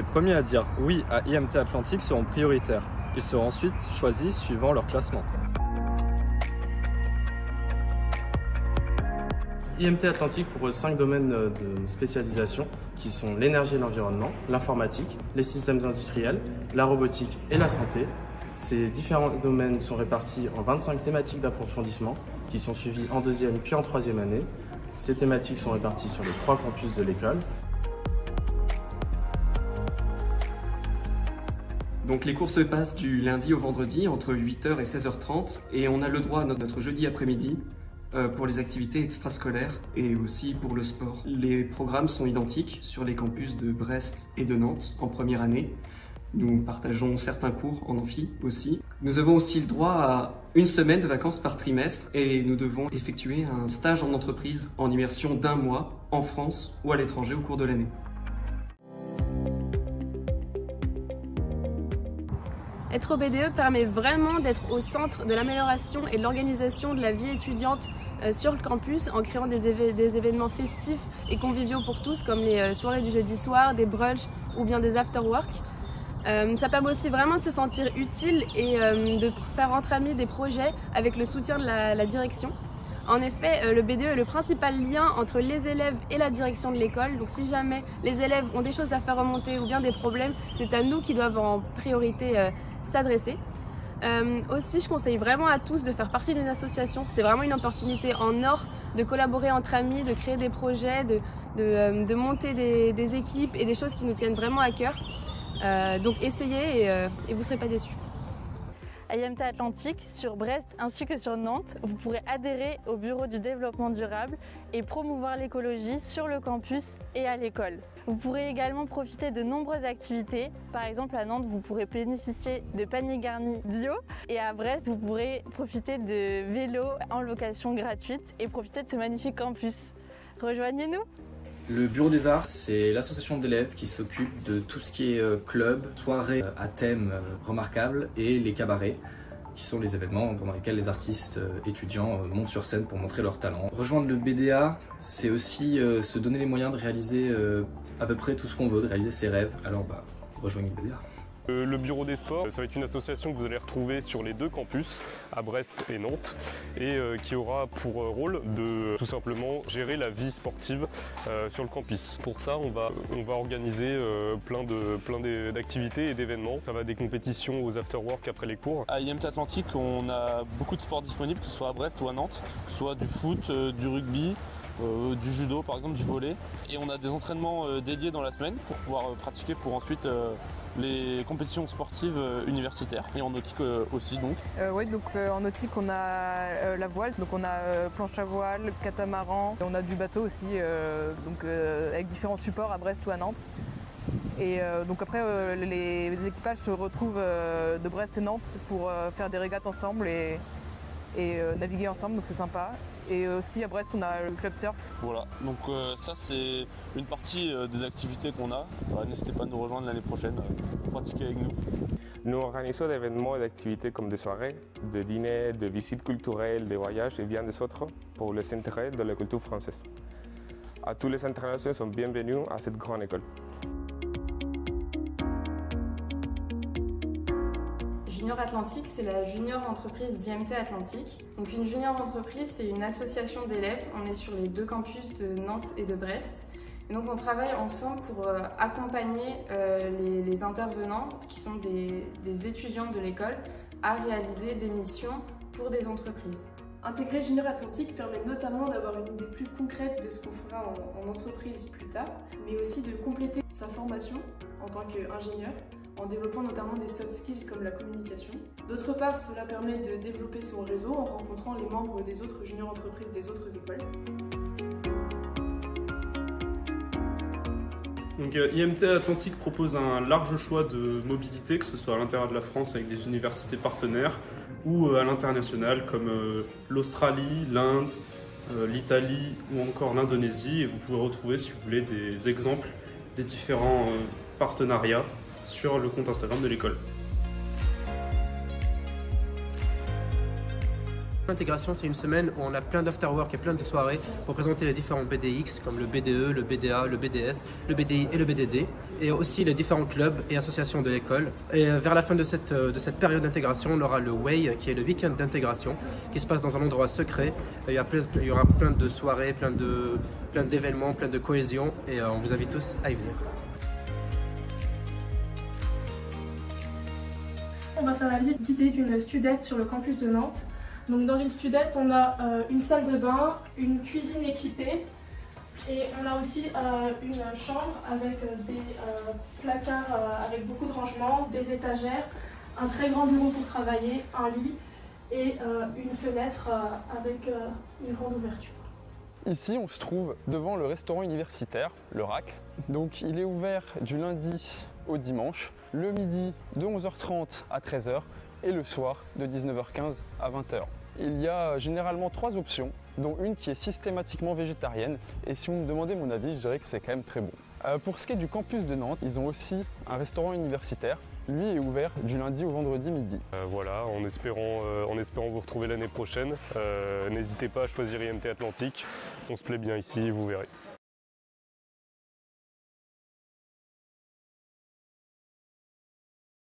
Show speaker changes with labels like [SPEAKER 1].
[SPEAKER 1] Les premiers à dire oui à IMT Atlantique seront prioritaires. Ils seront ensuite choisis suivant leur classement.
[SPEAKER 2] IMT Atlantique propose cinq domaines de spécialisation qui sont l'énergie et l'environnement, l'informatique, les systèmes industriels, la robotique et la santé. Ces différents domaines sont répartis en 25 thématiques d'approfondissement qui sont suivies en deuxième puis en troisième année. Ces thématiques sont réparties sur les trois campus de l'école.
[SPEAKER 3] Donc les cours se passent du lundi au vendredi entre 8h et 16h30 et on a le droit notre jeudi après-midi euh, pour les activités extrascolaires et aussi pour le sport. Les programmes sont identiques sur les campus de Brest et de Nantes en première année. Nous partageons certains cours en amphi aussi. Nous avons aussi le droit à une semaine de vacances par trimestre et nous devons effectuer un stage en entreprise en immersion d'un mois en France ou à l'étranger au cours de l'année.
[SPEAKER 4] Être au BDE permet vraiment d'être au centre de l'amélioration et de l'organisation de la vie étudiante euh, sur le campus en créant des, événements festifs et conviviaux pour tous comme les euh, soirées du jeudi soir, des brunchs ou bien des after-work. Euh, ça permet aussi vraiment de se sentir utile et de faire entre des projets avec le soutien de la, direction. En effet, le BDE est le principal lien entre les élèves et la direction de l'école. Donc si jamais les élèves ont des choses à faire remonter ou bien des problèmes, c'est à nous qui doivent en priorité s'adresser. Euh, aussi, je conseille vraiment à tous de faire partie d'une association. C'est vraiment une opportunité en or de collaborer entre amis, de créer des projets, de, euh, monter des, équipes et des choses qui nous tiennent vraiment à cœur. Euh, donc essayez et vous ne serez pas déçus
[SPEAKER 5] à IMT Atlantique, sur Brest ainsi que sur Nantes, vous pourrez adhérer au Bureau du développement durable et promouvoir l'écologie sur le campus et à l'école. Vous pourrez également profiter de nombreuses activités. Par exemple, à Nantes, vous pourrez bénéficier de paniers garnis bio et à Brest, vous pourrez profiter de vélos en location gratuite et profiter de ce magnifique campus. Rejoignez-nous
[SPEAKER 6] le Bureau des Arts, c'est l'association d'élèves qui s'occupe de tout ce qui est euh, club, soirées euh, à thème euh, remarquable et les cabarets qui sont les événements pendant lesquels les artistes étudiants montent sur scène pour montrer leur talent. Rejoindre le BDA, c'est aussi se donner les moyens de réaliser à peu près tout ce qu'on veut, de réaliser ses rêves. Alors bah, rejoignez le BDA.
[SPEAKER 7] Euh, le bureau des sports, ça va être une association que vous allez retrouver sur les deux campus, à Brest et Nantes, et euh, qui aura pour euh, rôle de tout simplement gérer la vie sportive sur le campus. Pour ça, on va, organiser plein d'activités plein et d'événements. Ça va des compétitions aux after-work après les cours.
[SPEAKER 8] À IMT Atlantique, on a beaucoup de sports disponibles, que ce soit à Brest ou à Nantes, que ce soit du foot, du rugby, du judo par exemple, du volet. Et on a des entraînements dédiés dans la semaine pour pouvoir pratiquer pour ensuite les compétitions sportives euh, universitaires et en nautique euh, aussi donc.
[SPEAKER 9] Euh, oui donc en nautique on a la voile, donc on a planche à voile, catamaran, on a du bateau aussi donc avec différents supports à Brest ou à Nantes. Et donc après les, équipages se retrouvent de Brest et Nantes pour faire des régates ensemble et, et naviguer ensemble donc c'est sympa. Et aussi à Brest, on a le club surf.
[SPEAKER 8] Voilà, donc euh, ça c'est une partie euh, des activités qu'on a. N'hésitez pas à nous rejoindre l'année prochaine pour euh, pratiquer avec nous.
[SPEAKER 10] Nous organisons des événements et d'activités comme des soirées, des dîners, des visites culturelles, des voyages et bien des autres pour les intérêts de la culture française. À tous les internationaux sont bienvenus à cette grande école.
[SPEAKER 4] Junior Atlantique, c'est la junior entreprise d'IMT Atlantique. Donc une junior entreprise, c'est une association d'élèves. On est sur les deux campus de Nantes et de Brest. Et donc on travaille ensemble pour euh, accompagner euh, les, intervenants, qui sont des, étudiants de l'école, à réaliser des missions pour des entreprises.
[SPEAKER 11] Intégrer Junior Atlantique permet notamment d'avoir une idée plus concrète de ce qu'on fera en entreprise plus tard, mais aussi de compléter sa formation en tant qu'ingénieur en développant notamment des soft skills comme la communication. D'autre part, cela permet de développer son réseau en rencontrant les membres des autres juniors entreprises des autres écoles.
[SPEAKER 2] Donc, euh, IMT Atlantique propose un large choix de mobilité, que ce soit à l'intérieur de la France avec des universités partenaires ou euh, à l'international comme euh, l'Australie, l'Inde, l'Italie ou encore l'Indonésie. Vous pouvez retrouver, si vous voulez, des exemples des différents partenariats sur le compte Instagram de l'école.
[SPEAKER 12] L'intégration, c'est une semaine où on a plein d'afterwork et plein de soirées pour présenter les différents BDX comme le BDE, le BDA, le BDS, le BDI et le BDD, et aussi les différents clubs et associations de l'école. Et euh, vers la fin de cette, euh, de cette période d'intégration, on aura le WAY, qui est le week-end d'intégration, qui se passe dans un endroit secret. Il y, plein- aura plein de soirées, plein de plein d'événements, plein de cohésion, et euh, on vous invite tous à y venir.
[SPEAKER 11] On va faire la visite guidée d'une studette sur le campus de Nantes. Donc dans une studette, on a euh, une salle de bain, une cuisine équipée et on a aussi euh, une chambre avec euh, des placards avec beaucoup de rangements, des étagères, un très grand bureau pour travailler, un lit et une fenêtre avec une grande ouverture.
[SPEAKER 13] Ici, on se trouve devant le restaurant universitaire, le RAC. Donc, il est ouvert du lundi au dimanche, le midi de 11h30 à 13h et le soir de 19h15 à 20h. Il y a généralement trois options, dont une qui est systématiquement végétarienne. Et si vous me demandez mon avis, je dirais que c'est quand même très bon. Euh, pour ce qui est du campus de Nantes, ils ont aussi un restaurant universitaire. Lui est ouvert du lundi au vendredi midi.
[SPEAKER 7] Euh, voilà, en espérant, euh, en espérant vous retrouver l'année prochaine. N'hésitez pas à choisir IMT Atlantique. On se plaît bien ici, vous verrez.